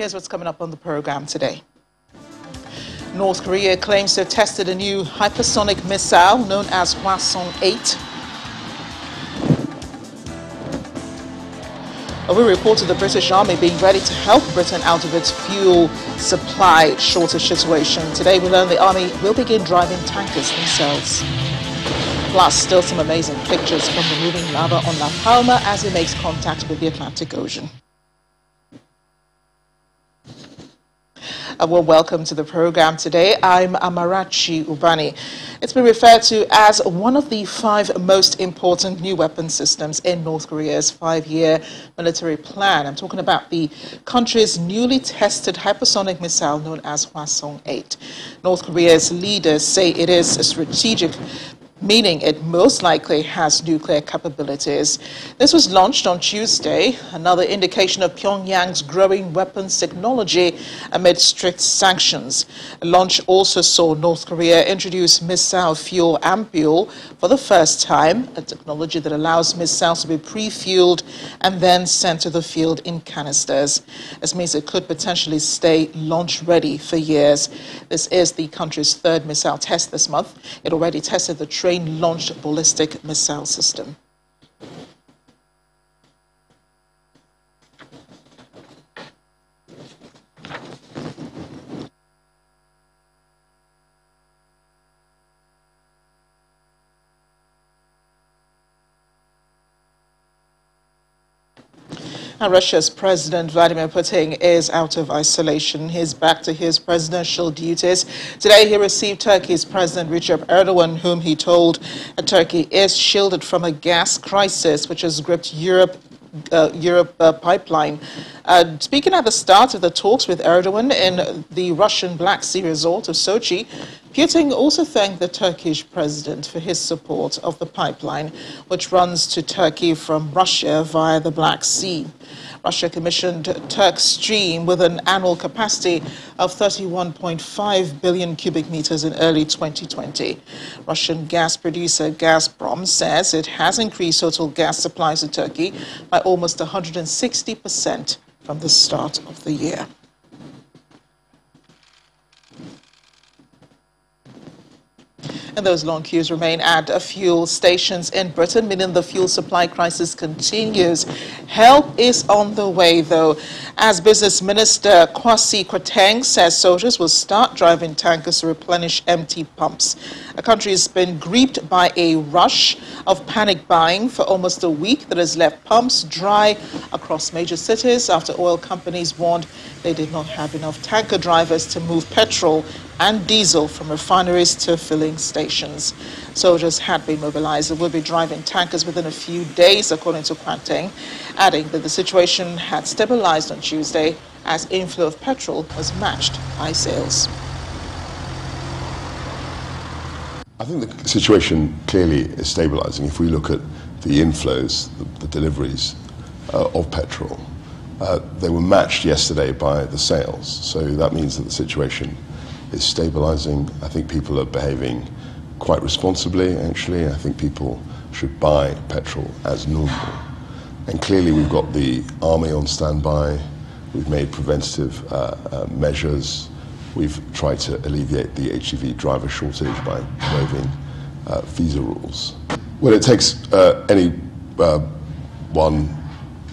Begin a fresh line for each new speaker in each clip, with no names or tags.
Here's what's coming up on the program today. North Korea claims to have tested a new hypersonic missile known as Hwasong-8. We reported the British Army being ready to help Britain out of its fuel supply shortage situation. Today we learn the Army will begin driving tankers themselves. Plus, still some amazing pictures from removing lava on La Palma as it makes contact with the Atlantic Ocean. Uh, a warm welcome to the program today. I'm Amarachi Ubani. It's been referred to as one of the five most important new weapon systems in North Korea's five-year military plan. I'm talking about the country's newly tested hypersonic missile known as Hwasong-8. North Korea's leaders say it is a strategic meaning it most likely has nuclear capabilities. This was launched on Tuesday, another indication of Pyongyang's growing weapons technology amid strict sanctions. The launch also saw North Korea introduce missile fuel ampule for the first time, a technology that allows missiles to be pre-fueled and then sent to the field in canisters. This means it could potentially stay launch ready for years. This is the country's third missile test this month. It already tested the launched ballistic missile system. Russia's President Vladimir Putin is out of isolation. He's back to his presidential duties. Today he received Turkey's President Recep Erdogan, whom he told that Turkey is shielded from a gas crisis which has gripped Europe uh, Europe uh, pipeline. Uh, speaking at the start of the talks with Erdogan in the Russian Black Sea resort of Sochi, Putin also thanked the Turkish president for his support of the pipeline, which runs to Turkey from Russia via the Black Sea. Russia commissioned Turk Stream with an annual capacity of 31.5 billion cubic meters in early 2020. Russian gas producer Gazprom says it has increased total gas supplies to Turkey by almost 160% from the start of the year. And those long queues remain at a fuel stations in Britain, meaning the fuel supply crisis continues. Help is on the way, though, as Business Minister Kwasi Kwarteng says soldiers will start driving tankers to replenish empty pumps. The country has been gripped by a rush of panic buying for almost a week that has left pumps dry across major cities after oil companies warned they did not have enough tanker drivers to move petrol and diesel from refineries to filling stations. Soldiers had been mobilized and will be driving tankers within a few days, according to Kwarteng, adding that the situation had stabilized on Tuesday as inflow of petrol was matched by sales.
I think the situation clearly is stabilizing. If we look at the inflows, the, the deliveries uh, of petrol, uh, they were matched yesterday by the sales. So that means that the situation is stabilizing. I think people are behaving quite responsibly, actually. I think people should buy petrol as normal. And clearly, we've got the army on standby. We've made preventative uh, uh, measures. We've tried to alleviate the HGV driver shortage by waiving uh, visa rules. Well, it takes uh, any uh, one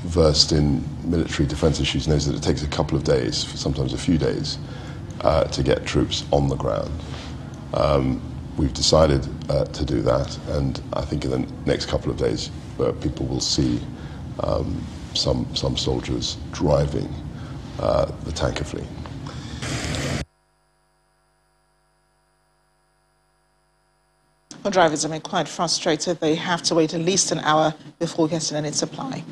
versed in military defense issues knows that it takes a couple of days, sometimes a few days, uh, to get troops on the ground. Um, we've decided uh, to do that, and I think in the next couple of days, uh, people will see um, some, some soldiers driving uh, the tanker fleet.
Well, drivers have been quite frustrated. They have to wait at least an hour before getting any supply.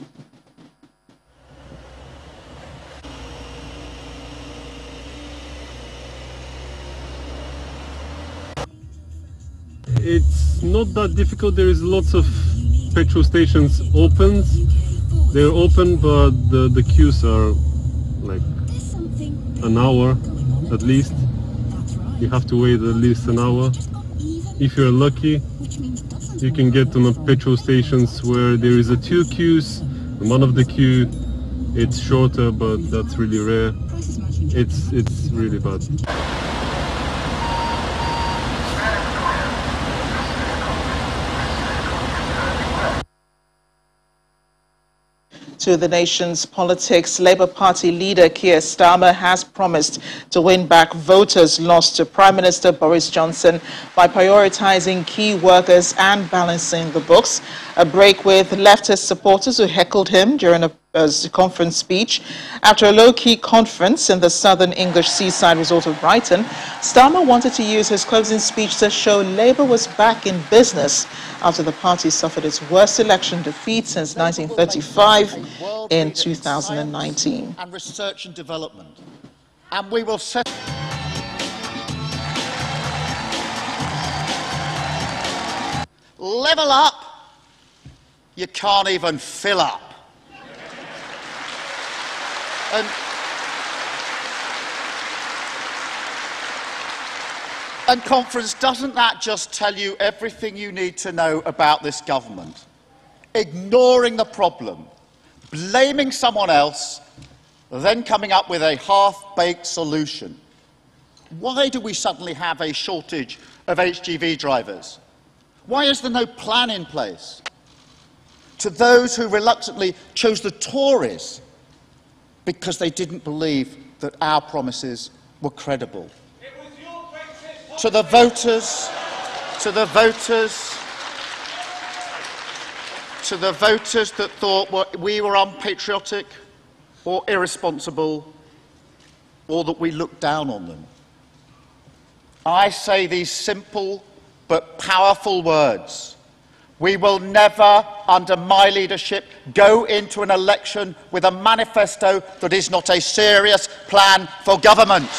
It's not that difficult. There is lots of petrol stations open. They're open, but the, the queues are like an hour at least. You have to wait at least an hour. If you're lucky, you can get on the petrol stations where there is a two queues. One of the queue, it's shorter, but that's really rare. it's it's really bad.
To the nation's politics, Labour Party leader Keir Starmer has promised to win back voters lost to Prime Minister Boris Johnson by prioritising key workers and balancing the books. A break with leftist supporters who heckled him during a conference speech. After a low-key conference in the southern English seaside resort of Brighton, Starmer wanted to use his closing speech to show Labour was back in business after the party suffered its worst election defeat since 1935 in 2019.
And research and development. And we will set level up. You can't even fill up. And, and conference, doesn't that just tell you everything you need to know about this government? Ignoring the problem, blaming someone else, then coming up with a half-baked solution. Why do we suddenly have a shortage of HGV drivers? Why is there no plan in place? To those who reluctantly chose the Tories because they didn't believe that our promises were credible. To the voters, to the voters, to the voters that thought we were unpatriotic or irresponsible or that we looked down on them. I say these simple but powerful words we will never, under my leadership, go into an election with a manifesto that is not a serious plan for government.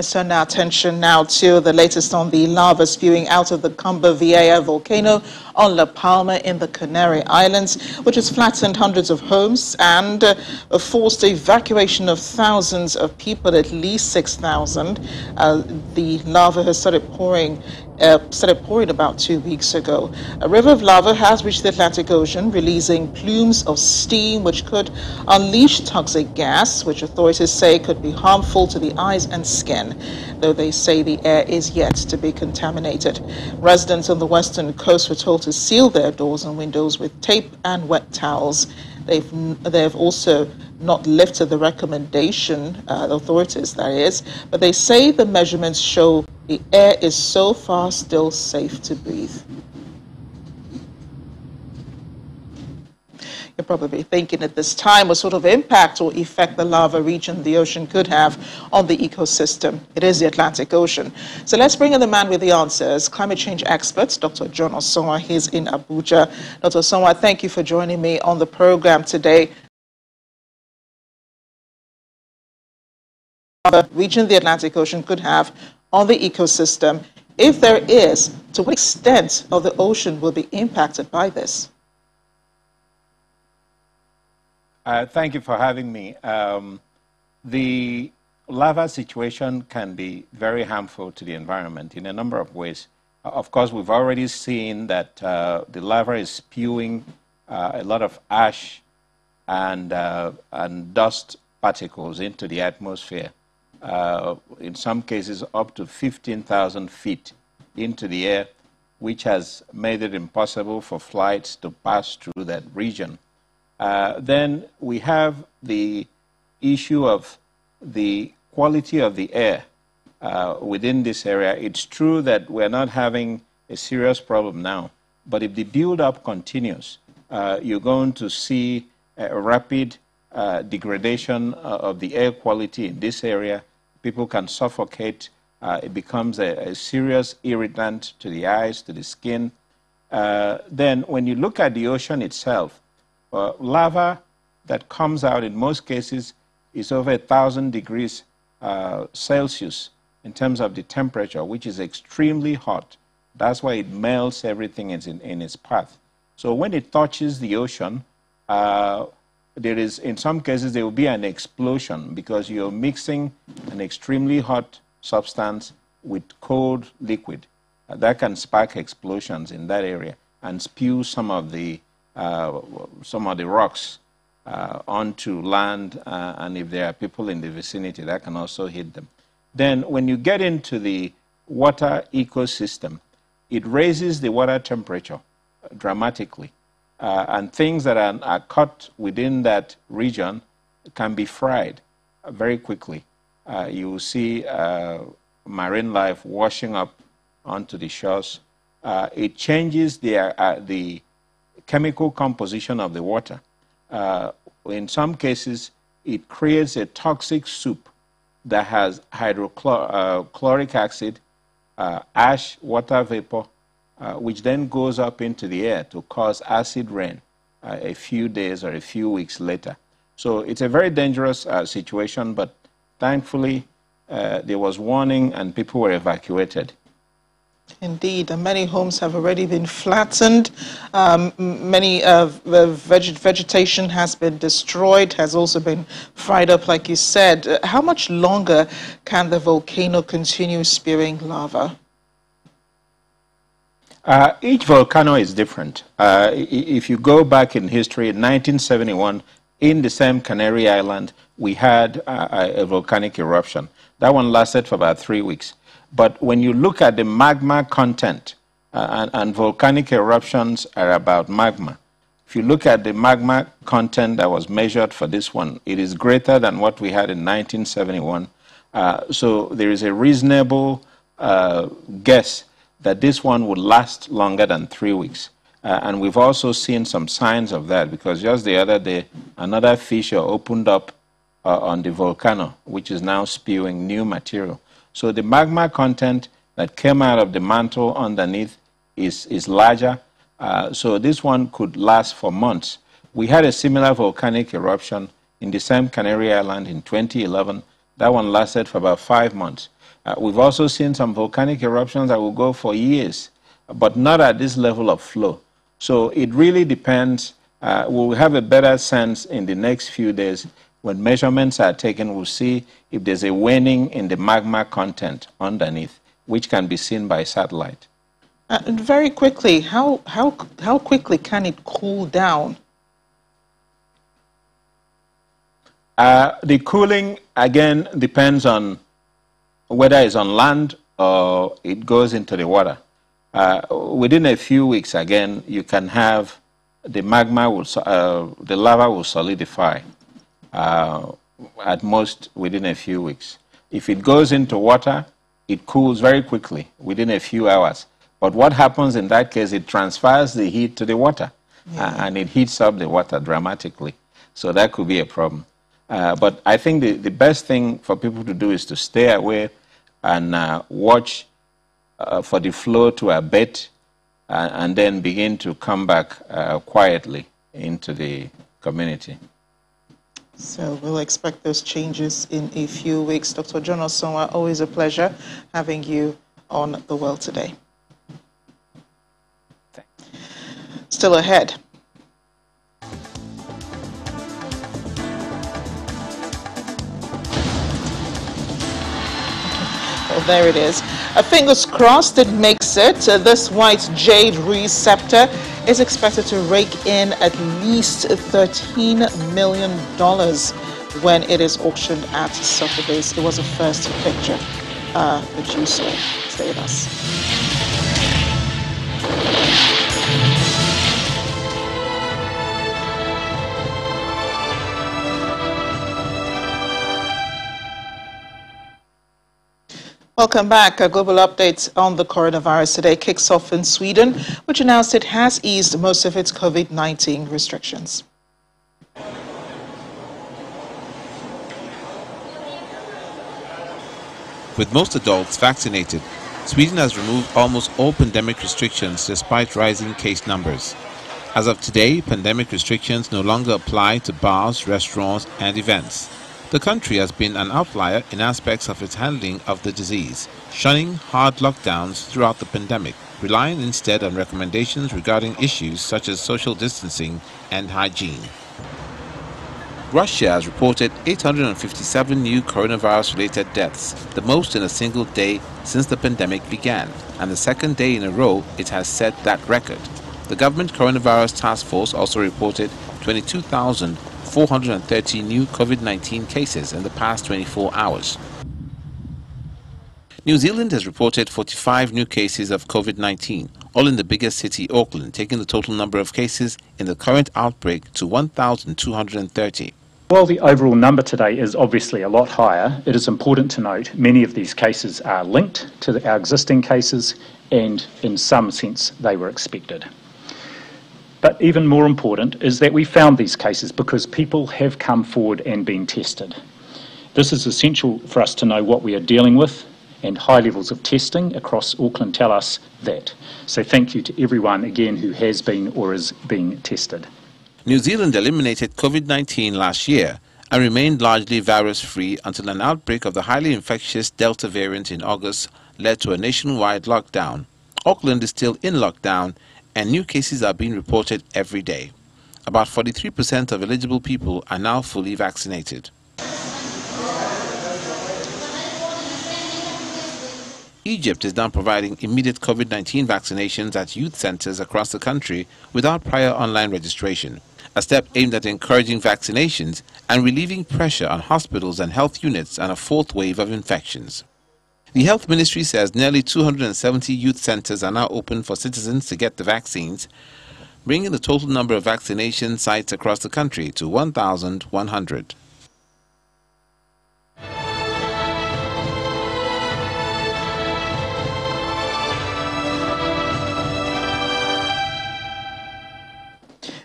Let's turn our attention now to the latest on the lava spewing out of the Cumbre Vieja volcano on La Palma in the Canary Islands, which has flattened hundreds of homes and uh, forced evacuation of thousands of people, at least 6,000. Uh, the lava has started pouring uh, started pouring about two weeks ago. A river of lava has reached the Atlantic Ocean, releasing plumes of steam which could unleash toxic gas, which authorities say could be harmful to the eyes and skin, though they say the air is yet to be contaminated. Residents on the western coast were told to seal their doors and windows with tape and wet towels. They've, they've also not lifted the recommendation, uh, the authorities that is, but they say the measurements show the air is so far still safe to breathe. You're probably thinking at this time what sort of impact or effect the lava region, the ocean could have on the ecosystem. It is the Atlantic Ocean. So let's bring in the man with the answers, climate change expert, Dr. John Osonwa. He's in Abuja. Dr. Osonwa, thank you for joining me on the program today. region the Atlantic Ocean could have on the ecosystem? If there is, to what extent of the ocean will be impacted by this?
Uh, thank you for having me. Um, the lava situation can be very harmful to the environment in a number of ways. Uh, of course, we've already seen that uh, the lava is spewing uh, a lot of ash and, uh, and dust particles into the atmosphere uh, in some cases up to 15,000 feet into the air, which has made it impossible for flights to pass through that region. Uh, then we have the issue of the quality of the air uh, within this area. It's true that we're not having a serious problem now, but if the build-up continues, uh, you're going to see a rapid uh, degradation uh, of the air quality in this area people can suffocate. Uh, it becomes a, a, serious irritant to the eyes, to the skin. Uh, then, when you look at the ocean itself, uh, lava that comes out in most cases is over a thousand degrees uh, Celsius in terms of the temperature, which is extremely hot. That's why it melts everything in, in its path. So when it touches the ocean, uh, there is, in some cases, there will be an explosion because you're mixing an extremely hot substance with cold liquid. uh, that can spark explosions in that area and spew some of the uh, some of the rocks uh, onto land, uh, and if there are people in the vicinity, that can also hit them. Then, when you get into the water ecosystem, it raises the water temperature dramatically, uh, and things that are, are caught within that region can be fried very quickly. Uh, you will see uh, marine life washing up onto the shores. Uh, it changes the, uh, the chemical composition of the water. Uh, in some cases, it creates a toxic soup that has hydrochloric uh, acid, ash, water vapor, which then goes up into the air to cause acid rain a few days or a few weeks later. So it's a very dangerous uh, situation, but thankfully uh, there was warning and people were evacuated.
Indeed, and many homes have already been flattened. Um, many uh, veg vegetation has been destroyed, has also been fried up, like you said. Uh, how much longer can the volcano continue spewing lava?
Uh, each volcano is different. Uh, if you go back in history, in 1971, in the same Canary Island, we had a, a volcanic eruption. That one lasted for about three weeks. But when you look at the magma content, uh, and, and, volcanic eruptions are about magma. If you look at the magma content that was measured for this one, it is greater than what we had in 1971. Uh, so there is a reasonable uh, guess that this one would last longer than three weeks. Uh, and we've also seen some signs of that because just the other day, another fissure opened up uh, on the volcano, which is now spewing new material. So the magma content that came out of the mantle underneath is, is larger. Uh, so this one could last for months. We had a similar volcanic eruption in the same Canary Island in 2011. That one lasted for about five months. Uh, we've also seen some volcanic eruptions that will go for years, but not at this level of flow. So it really depends. Uh, we'll have a better sense in the next few days. When measurements are taken, we'll see if there's a waning in the magma content underneath, which can be seen by satellite.
Uh, very quickly, how, how, how quickly can it cool down?
Uh, the cooling, again, depends on whether it's on land or it goes into the water. Uh, within a few weeks, again, you can have the magma, will, uh, the lava will solidify uh, at most within a few weeks. If it goes into water, it cools very quickly within a few hours. But what happens in that case, it transfers the heat to the water yeah. and it heats up the water dramatically. So that could be a problem. Uh, but I think the, the best thing for people to do is to stay away and uh, watch uh, for the flow to abate uh, and then begin to come back uh, quietly into the community.
So we'll expect those changes in a few weeks. Dr. John Osonwa, always a pleasure having you on The World Today. Thanks. Still ahead. There it is. Uh, fingers crossed it makes it. Uh, this white jade receptor is expected to rake in at least $13 million when it is auctioned at Sotheby's. It was a first picture uh, that you saw. Stay with us. Welcome back. A global update on the coronavirus today kicks off in Sweden, which announced it has eased most of its COVID 19 restrictions.
With most adults vaccinated, Sweden has removed almost all pandemic restrictions despite rising case numbers. As of today, pandemic restrictions no longer apply to bars, restaurants, and events. The country has been an outlier in aspects of its handling of the disease, shunning hard lockdowns throughout the pandemic, relying instead on recommendations regarding issues such as social distancing and hygiene. Russia has reported 857 new coronavirus related deaths, the most in a single day since the pandemic began, and the second day in a row it has set that record. The government coronavirus task force also reported 22,430 new COVID 19 cases in the past 24 hours. New Zealand has reported 45 new cases of COVID 19, all in the biggest city, Auckland, taking the total number of cases in the current outbreak to 1,230.
While the overall number today is obviously a lot higher, it is important to note many of these cases are linked to our existing cases and in some sense they were expected. But even more important is that we found these cases because people have come forward and been tested. This is essential for us to know what we are dealing with, and high levels of testing across Auckland tell us that. So thank you to everyone again who has been or is being tested.
New Zealand eliminated COVID 19 last year and remained largely virus free until an outbreak of the highly infectious Delta variant in August led to a nationwide lockdown. Auckland is still in lockdown and new cases are being reported every day. About 43% of eligible people are now fully vaccinated. Egypt is now providing immediate COVID 19 vaccinations at youth centers across the country without prior online registration a step aimed at encouraging vaccinations and relieving pressure on hospitals and health units and a fourth wave of infections. The Health Ministry says nearly 270 youth centers are now open for citizens to get the vaccines, bringing the total number of vaccination sites across the country to 1,100.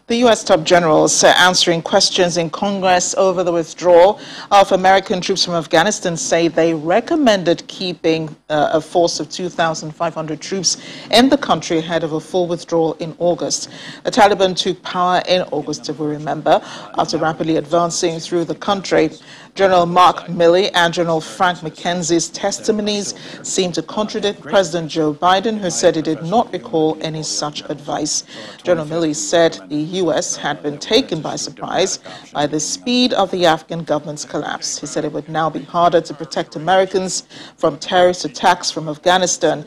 The U.S. top generals uh, answering questions in Congress over the withdrawal of American troops from Afghanistan say they recommended keeping uh, a force of 2,500 troops in the country ahead of a full withdrawal in August. The Taliban took power in August, if we remember, after rapidly advancing through the country. General Mark Milley and General Frank McKenzie's testimonies seem to contradict President Joe Biden, who said he did not recall any such advice. General Milley said the U.S. had been taken by surprise by the speed of the Afghan government's collapse. He said it would now be harder to protect Americans from terrorist attacks from Afghanistan.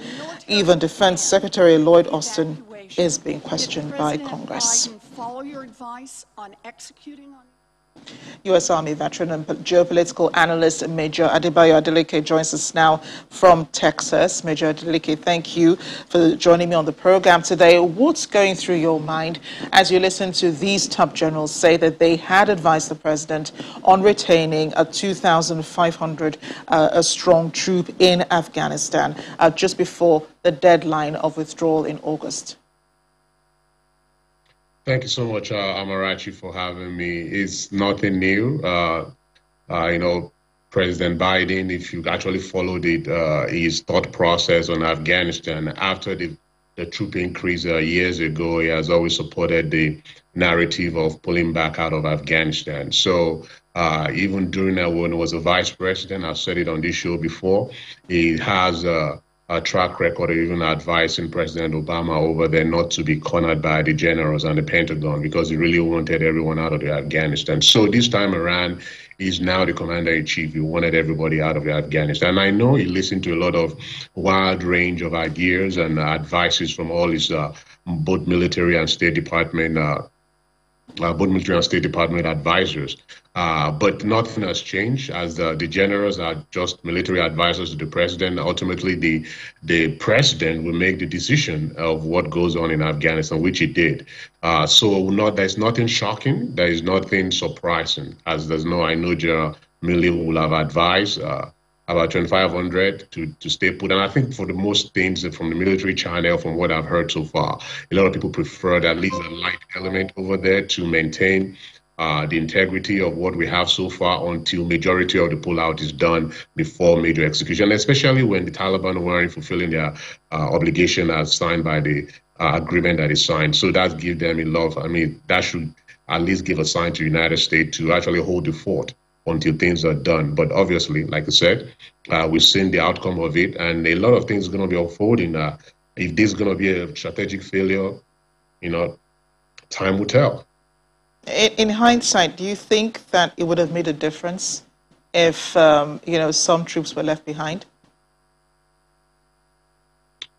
Even Defense Secretary Lloyd Austin is being questioned by Congress. Follow your advice on executing on U.S. Army veteran and geopolitical analyst Major Adebayo Adeleke joins us now from Texas. Major Adeleke, thank you for joining me on the program today. What's going through your mind as you listen to these top generals say that they had advised the president on retaining a 2,500 uh, strong troop in Afghanistan uh, just before the deadline of withdrawal in August?
Thank you so much, uh, Amarachi, for having me. It's nothing new. Uh, uh, you know, President Biden, if you actually followed it, uh, his thought process on Afghanistan after the, the troop increase uh, years ago, he has always supported the narrative of pulling back out of Afghanistan. So uh, even during that when he was a vice president, I've said it on this show before, he has a track record even advising President Obama over there not to be cornered by the generals and the Pentagon because he really wanted everyone out of Afghanistan. So this time around, he's now the commander in chief. He wanted everybody out of Afghanistan. And I know he listened to a lot of wide range of ideas and advices from all his uh, both military and State Department uh, both military and State Department advisors. Uh, but nothing has changed as the, the generals are just military advisors to the president. Ultimately, the the president will make the decision of what goes on in Afghanistan, which he did. Uh, so not there's nothing shocking. There is nothing surprising. As there's no, I know General Milley will have advised uh, about 2,500 to, to stay put. And I think for the most things from the military channel, from what I've heard so far, a lot of people prefer at least a light element over there to maintain uh, the integrity of what we have so far until majority of the pullout is done before major execution, especially when the Taliban weren't fulfilling their uh, obligation as signed by the uh, agreement that is signed. So that gives them lot. I mean, that should at least give a sign to the United States to actually hold the fort until things are done. But obviously, like I said, uh, we've seen the outcome of it, and a lot of things are going to be unfolding. Uh, if this is going to be a strategic failure, you know, time will tell.
In, in, hindsight, do you think that it would have made a difference if um, you know some troops were left behind?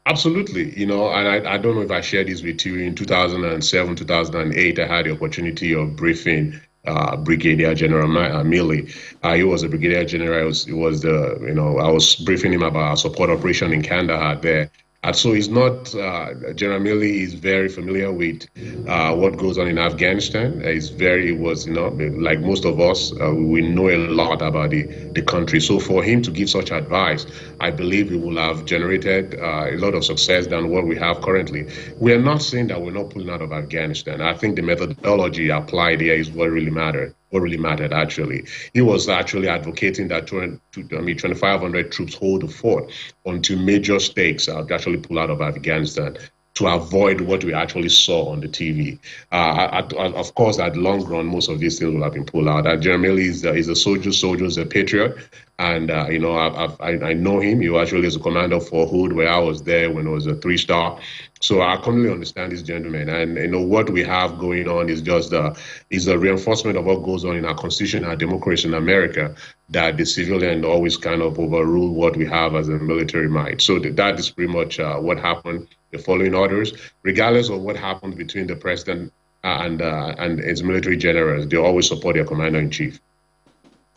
Absolutely, you know, and I, I don't know if I shared this with you in 2007, 2008. I had the opportunity of briefing uh, Brigadier General Milley. Uh, he was a brigadier general. It was, was the, you know, I was briefing him about our support operation in Kandahar there. And so he's not, uh, General Milley is very familiar with uh, what goes on in Afghanistan. He's very, was, you know, like most of us, uh, we know a lot about the, the country. So for him to give such advice, I believe it will have generated uh, a lot of success than what we have currently. We are not saying that we're not pulling out of Afghanistan. I think the methodology applied here is what really mattered what really mattered actually. He was actually advocating that 20, I mean, 2,500 troops hold the fort until major stakes are actually pull out of Afghanistan to avoid what we actually saw on the TV. Uh, of course, at long run, most of these things will have been pulled out. Uh, Jeremy is, uh, is a soldier, soldier is a patriot. And, uh, you know, I, I, I know him. He actually is a commander Fort Hood, where I was there when it was a three star. So I completely understand this gentleman, and you know what we have going on is just uh, is a reinforcement of what goes on in our constitution, our democracy in America, that the civilian always kind of overrule what we have as a military might. So that is pretty much uh, what happened. The following orders, regardless of what happened between the president and uh, and his military generals, they always support their commander in chief.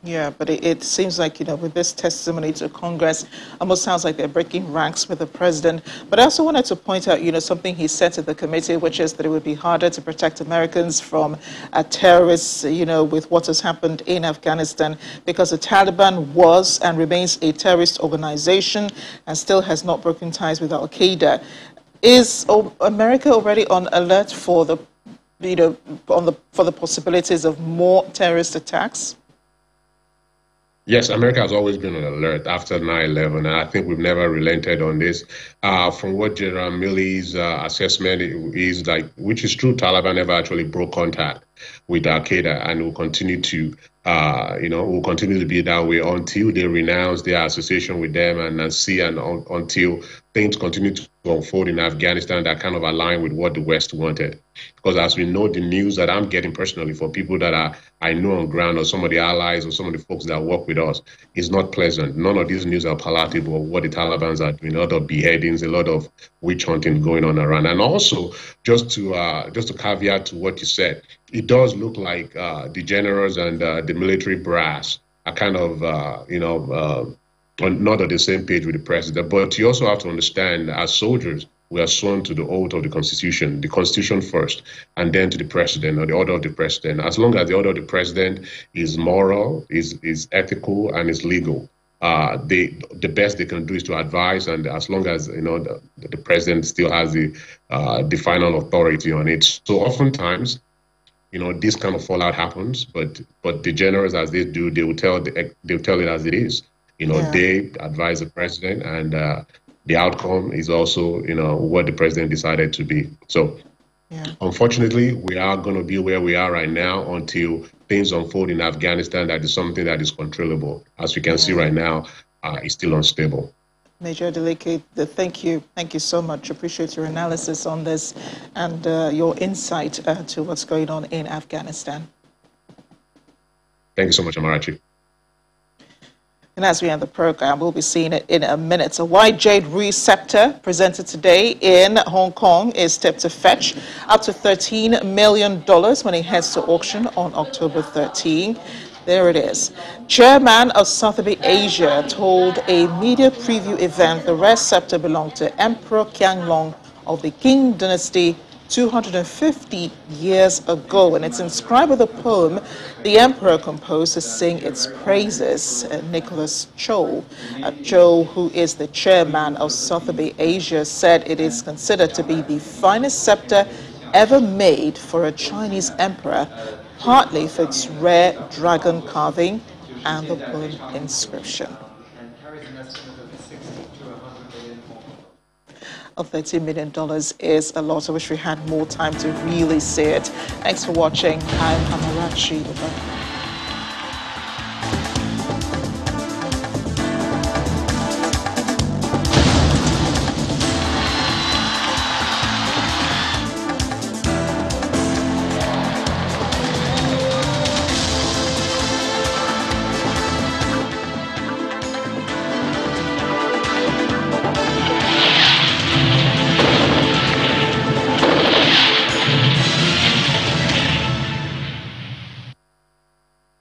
Yeah, but it, it, seems like, you know, with this testimony to Congress, almost sounds like they're breaking ranks with the president. But I also wanted to point out, you know, something he said to the committee, which is that it would be harder to protect Americans from uh, terrorists, you know, with what has happened in Afghanistan, because the Taliban was and remains a terrorist organization and still has not broken ties with Al Qaeda. Is America already on alert for the, you know, on the, for the possibilities of more terrorist attacks?
Yes, America has always been on alert after 9 11, and I think we've never relented on this. Uh, from what General Milley's uh, assessment is like, which is true, Taliban never actually broke contact with Al Qaeda and will continue to uh, you know, will continue to be that way until they renounce their association with them and, and see and un, until things continue to unfold in Afghanistan that kind of align with what the West wanted. Because as we know, the news that I'm getting personally for people that are I know on ground or some of the allies or some of the folks that work with us is not pleasant. None of these news are palatable. What the Taliban's are doing, a lot of beheadings, a lot of witch hunting going on around, and also just to uh, just to caveat to what you said, it does look like uh, the generals and uh, the military brass are kind of, uh, you know, uh, not on the same page with the president. But you also have to understand, as soldiers, we are sworn to the oath of the Constitution, the Constitution first, and then to the president or the order of the president. As long as the order of the president is moral, is is ethical, and is legal, uh, they the best they can do is to advise, and as long as you know the, the president still has the uh, the final authority on it. So oftentimes you know this kind of fallout happens but but the generals as they do they will tell the, they'll tell it as it is you know yeah. they advise the president and uh, the outcome is also you know what the president decided to be so yeah. unfortunately we are going to be where we are right now until things unfold in afghanistan that is something that is controllable as we can yeah. see right now uh, it's still unstable
Major Adeleke, thank you. Thank you so much. Appreciate your analysis on this and uh, your insight uh, to what's going on in Afghanistan.
Thank you so much, Amarachi.
And as we end the program, we'll be seeing it in a minute. A white jade receptor presented today in Hong Kong is tipped to fetch up to $13 million when it heads to auction on October 13. There it is. Chairman of Sotheby Asia told a media preview event the red scepter belonged to Emperor Qianlong of the Qing dynasty 250 years ago, and it's inscribed with a poem the emperor composed to sing its praises. Uh, Nicolas Chow, uh, Chow, who is the chairman of Sotheby Asia, said it is considered to be the finest scepter ever made for a Chinese emperor partly for its rare dragon carving and the poem inscription. Of $30 million is a lot. I wish we had more time to really see it. Thanks for watching. I'm Amarachi.